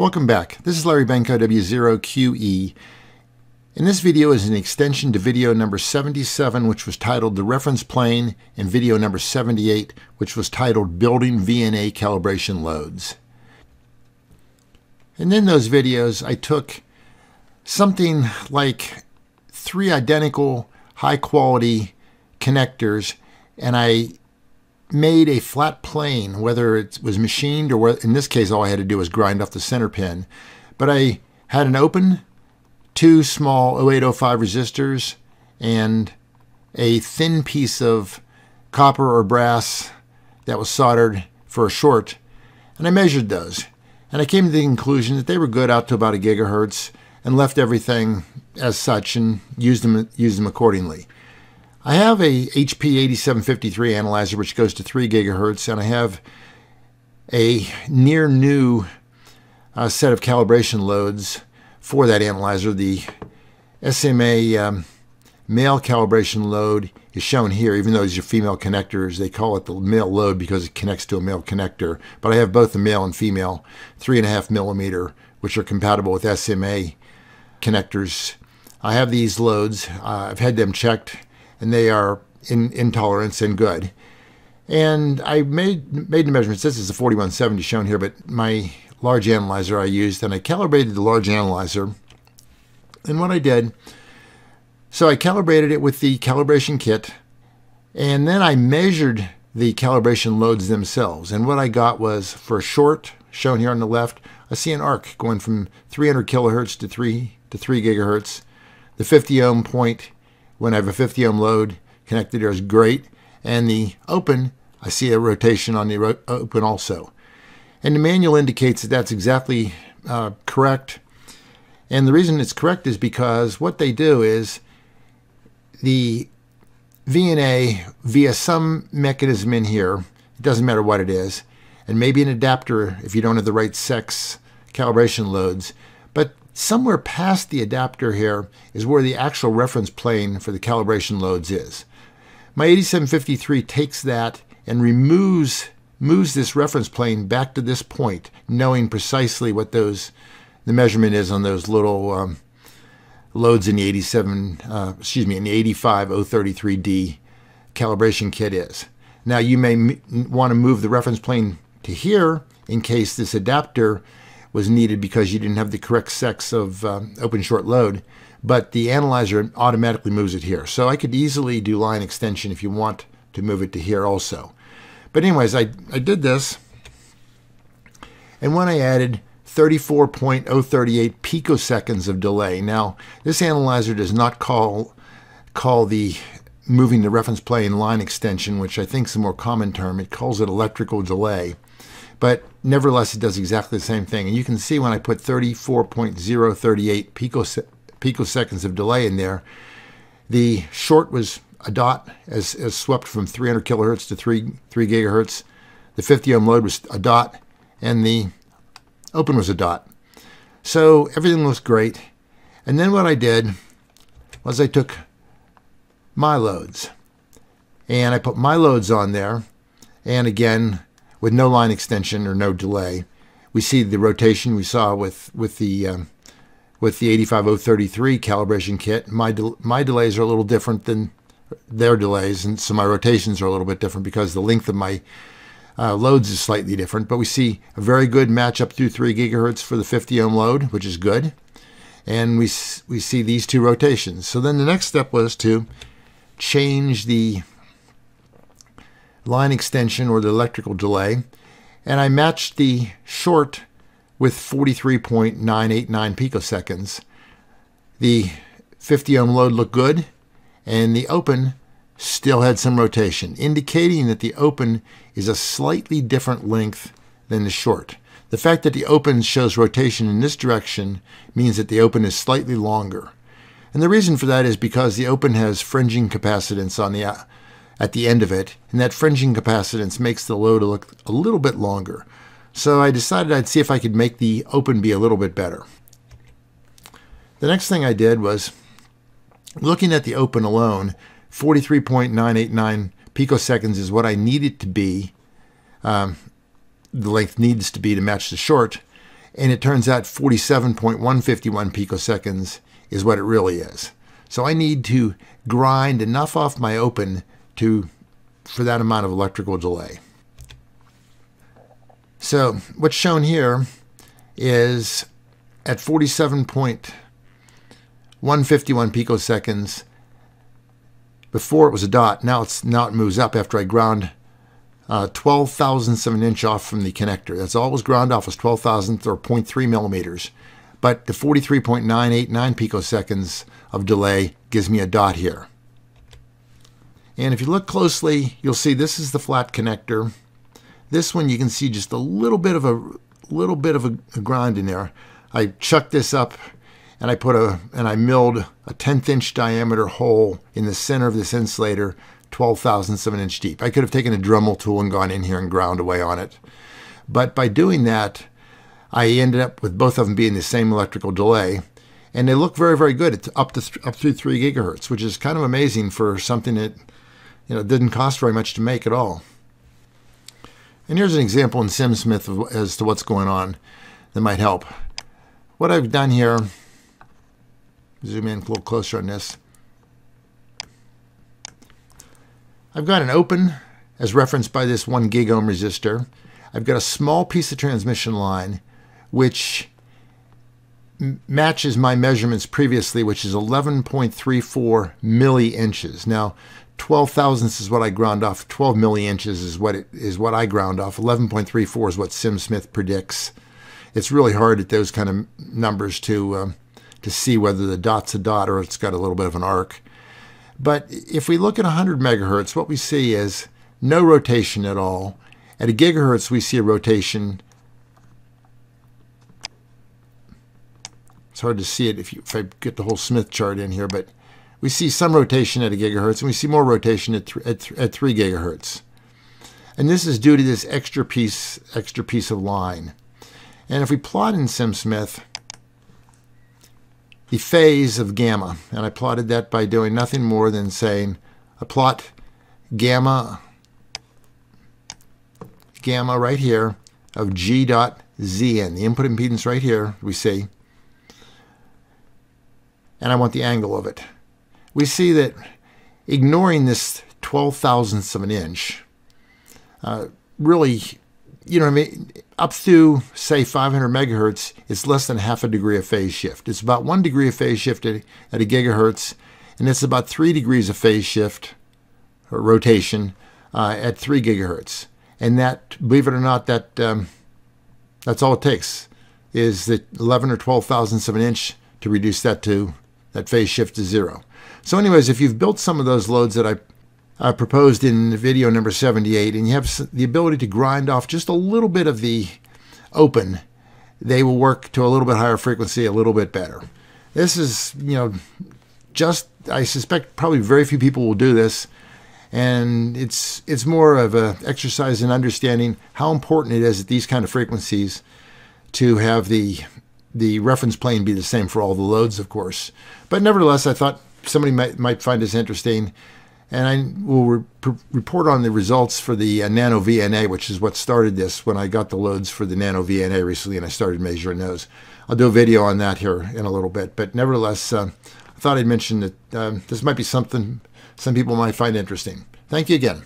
Welcome back. This is Larry Benko W0QE. In this video is an extension to video number 77, which was titled The Reference Plane, and video number 78, which was titled Building VNA Calibration Loads. And in those videos, I took something like three identical high quality connectors and I made a flat plane, whether it was machined or in this case, all I had to do was grind off the center pin. But I had an open, two small 0805 resistors, and a thin piece of copper or brass that was soldered for a short. And I measured those. And I came to the conclusion that they were good out to about a gigahertz and left everything as such and used them, used them accordingly. I have a HP 8753 analyzer which goes to 3 gigahertz, and I have a near new uh, set of calibration loads for that analyzer. The SMA um, male calibration load is shown here, even though these are female connectors. They call it the male load because it connects to a male connector. But I have both the male and female 3.5 millimeter, which are compatible with SMA connectors. I have these loads. Uh, I've had them checked and they are in, in tolerance and good. And I made made the measurements. This is a 4170 shown here, but my large analyzer I used, and I calibrated the large analyzer. And what I did, so I calibrated it with the calibration kit, and then I measured the calibration loads themselves. And what I got was for a short, shown here on the left, I see an arc going from 300 kilohertz to 3 to 3 gigahertz. The 50 ohm point when I have a 50 ohm load connected there is great. And the open, I see a rotation on the open also. And the manual indicates that that's exactly uh, correct. And the reason it's correct is because what they do is the VNA via some mechanism in here, it doesn't matter what it is, and maybe an adapter if you don't have the right sex calibration loads, Somewhere past the adapter here is where the actual reference plane for the calibration loads is. My 8753 takes that and removes moves this reference plane back to this point, knowing precisely what those the measurement is on those little um, loads in the 87, uh, excuse me, in the 85033D calibration kit is. Now you may want to move the reference plane to here in case this adapter was needed because you didn't have the correct sex of uh, open short load, but the analyzer automatically moves it here. So I could easily do line extension if you want to move it to here also. But anyways, I, I did this, and when I added 34.038 picoseconds of delay. Now, this analyzer does not call call the moving the reference plane line extension, which I think is a more common term. It calls it electrical delay. But nevertheless, it does exactly the same thing. And you can see when I put 34.038 picose picoseconds of delay in there, the short was a dot as, as swept from 300 kilohertz to 3, 3 gigahertz. The 50 ohm load was a dot, and the open was a dot. So everything looks great. And then what I did was I took my loads and I put my loads on there. And again, with no line extension or no delay. We see the rotation we saw with with the um, with the 85033 calibration kit. My de my delays are a little different than their delays, and so my rotations are a little bit different because the length of my uh, loads is slightly different. But we see a very good match up through 3 gigahertz for the 50 ohm load, which is good. And we, we see these two rotations. So then the next step was to change the line extension or the electrical delay, and I matched the short with 43.989 picoseconds. The 50 ohm load looked good, and the open still had some rotation, indicating that the open is a slightly different length than the short. The fact that the open shows rotation in this direction means that the open is slightly longer. And the reason for that is because the open has fringing capacitance on the at the end of it, and that fringing capacitance makes the load look a little bit longer. So I decided I'd see if I could make the open be a little bit better. The next thing I did was, looking at the open alone, 43.989 picoseconds is what I need it to be. Um, the length needs to be to match the short. and it turns out 47.151 picoseconds is what it really is. So I need to grind enough off my open to for that amount of electrical delay. So what's shown here is at 47.151 picoseconds. Before it was a dot. Now it's now it moves up after I ground uh, 12 thousandths of an inch off from the connector. That's all it was ground off was 12 thousandths or 0.3 millimeters. But the 43.989 picoseconds of delay gives me a dot here. And if you look closely, you'll see this is the flat connector. This one you can see just a little bit of a little bit of a, a grind in there. I chucked this up and I put a and I milled a tenth inch diameter hole in the center of this insulator, 12 thousandths of an inch deep. I could have taken a Dremel tool and gone in here and ground away on it. But by doing that, I ended up with both of them being the same electrical delay. And they look very, very good. It's up to up to three gigahertz, which is kind of amazing for something that you know didn't cost very much to make at all. And here's an example in SimSmith as to what's going on that might help. What I've done here, zoom in a little closer on this. I've got an open as referenced by this 1 gig ohm resistor. I've got a small piece of transmission line which matches my measurements previously, which is 11.34 milli inches. Now, 12 thousandths is what I ground off. 12 milli inches is what it is what I ground off. 11.34 is what SimSmith predicts. It's really hard at those kind of numbers to um, to see whether the dot's a dot or it's got a little bit of an arc. But if we look at 100 megahertz, what we see is no rotation at all. At a gigahertz, we see a rotation It's hard to see it if, you, if I get the whole Smith chart in here, but we see some rotation at a gigahertz, and we see more rotation at, th at, th at three gigahertz. And this is due to this extra piece, extra piece of line. And if we plot in SimSmith the phase of gamma, and I plotted that by doing nothing more than saying I plot gamma, gamma right here of G dot Zn, the input impedance right here, we see and I want the angle of it. We see that ignoring this 12 thousandths of an inch, uh, really, you know I mean, up to, say, 500 megahertz, it's less than half a degree of phase shift. It's about one degree of phase shift at, at a gigahertz, and it's about three degrees of phase shift or rotation uh, at three gigahertz. And that, believe it or not, that um, that's all it takes is the 11 or 12 thousandths of an inch to reduce that to that phase shift to zero. So anyways, if you've built some of those loads that I uh, proposed in video number 78 and you have the ability to grind off just a little bit of the open, they will work to a little bit higher frequency a little bit better. This is, you know, just, I suspect probably very few people will do this. And it's it's more of an exercise in understanding how important it is at these kind of frequencies to have the the reference plane be the same for all the loads, of course. But nevertheless, I thought somebody might, might find this interesting. And I will re report on the results for the uh, Nano VNA, which is what started this when I got the loads for the Nano VNA recently and I started measuring those. I'll do a video on that here in a little bit. But nevertheless, uh, I thought I'd mention that uh, this might be something some people might find interesting. Thank you again.